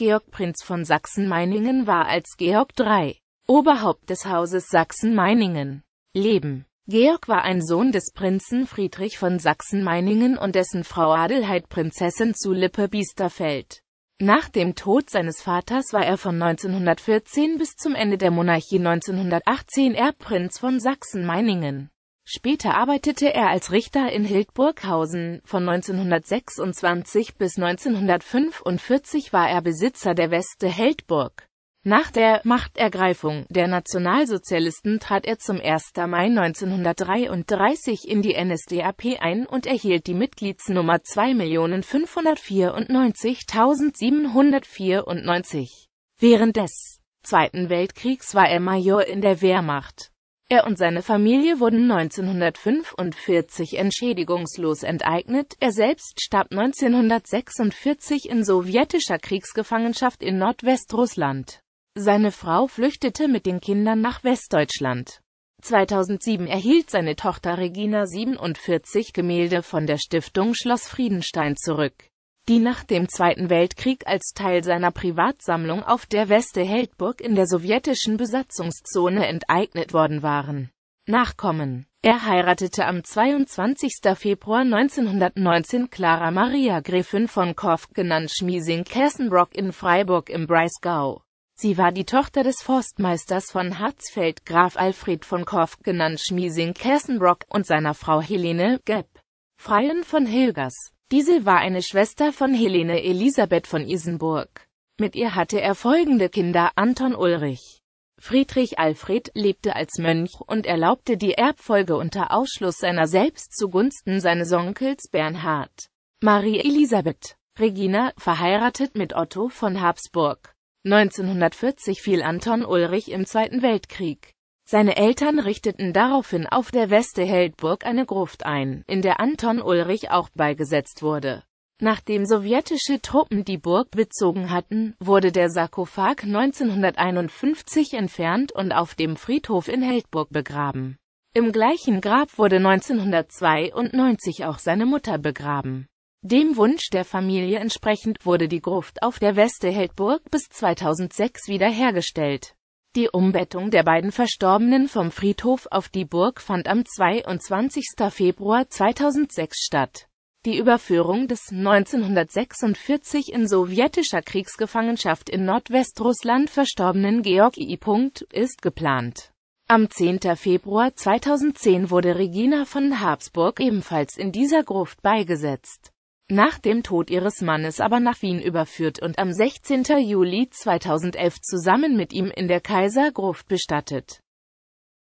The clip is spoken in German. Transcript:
Georg Prinz von Sachsen-Meiningen war als Georg III. Oberhaupt des Hauses Sachsen-Meiningen. Leben Georg war ein Sohn des Prinzen Friedrich von Sachsen-Meiningen und dessen Frau Adelheid Prinzessin zu Lippe-Biesterfeld. Nach dem Tod seines Vaters war er von 1914 bis zum Ende der Monarchie 1918 Erbprinz von Sachsen-Meiningen. Später arbeitete er als Richter in Hildburghausen, von 1926 bis 1945 war er Besitzer der Weste Heldburg. Nach der Machtergreifung der Nationalsozialisten trat er zum 1. Mai 1933 in die NSDAP ein und erhielt die Mitgliedsnummer 2.594.794. Während des Zweiten Weltkriegs war er Major in der Wehrmacht. Er und seine Familie wurden 1945 entschädigungslos enteignet, er selbst starb 1946 in sowjetischer Kriegsgefangenschaft in Nordwestrussland. Seine Frau flüchtete mit den Kindern nach Westdeutschland. 2007 erhielt seine Tochter Regina 47 Gemälde von der Stiftung Schloss Friedenstein zurück, die nach dem Zweiten Weltkrieg als Teil seiner Privatsammlung auf der Weste Heldburg in der sowjetischen Besatzungszone enteignet worden waren. Nachkommen Er heiratete am 22. Februar 1919 Clara Maria Gräfin von Korff, genannt Schmiesing-Kersenbrock in Freiburg im Breisgau. Sie war die Tochter des Forstmeisters von Harzfeld, Graf Alfred von Korff, genannt Schmiesing-Kersenbrock, und seiner Frau Helene Gepp Freien von Hilgers. Diese war eine Schwester von Helene Elisabeth von Isenburg. Mit ihr hatte er folgende Kinder, Anton Ulrich. Friedrich Alfred lebte als Mönch und erlaubte die Erbfolge unter Ausschluss seiner selbst zugunsten seines Onkels Bernhard. Marie Elisabeth Regina, verheiratet mit Otto von Habsburg. 1940 fiel Anton Ulrich im Zweiten Weltkrieg. Seine Eltern richteten daraufhin auf der Weste-Heldburg eine Gruft ein, in der Anton Ulrich auch beigesetzt wurde. Nachdem sowjetische Truppen die Burg bezogen hatten, wurde der Sarkophag 1951 entfernt und auf dem Friedhof in Heldburg begraben. Im gleichen Grab wurde 1992 auch seine Mutter begraben. Dem Wunsch der Familie entsprechend wurde die Gruft auf der Weste-Heldburg bis 2006 wiederhergestellt. Die Umbettung der beiden Verstorbenen vom Friedhof auf die Burg fand am 22. Februar 2006 statt. Die Überführung des 1946 in sowjetischer Kriegsgefangenschaft in Nordwestrussland verstorbenen Georg I. ist geplant. Am 10. Februar 2010 wurde Regina von Habsburg ebenfalls in dieser Gruft beigesetzt nach dem Tod ihres Mannes aber nach Wien überführt und am 16. Juli 2011 zusammen mit ihm in der Kaisergruft bestattet